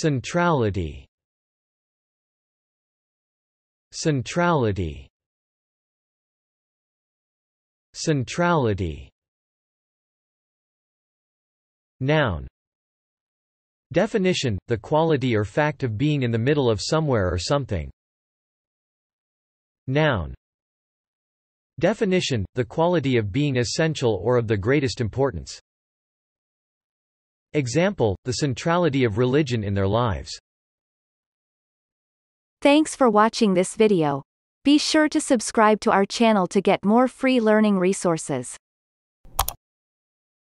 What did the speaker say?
Centrality. Centrality. Centrality. Noun. Definition, the quality or fact of being in the middle of somewhere or something. Noun. Definition, the quality of being essential or of the greatest importance. Example, the centrality of religion in their lives. Thanks for watching this video. Be sure to subscribe to our channel to get more free learning resources.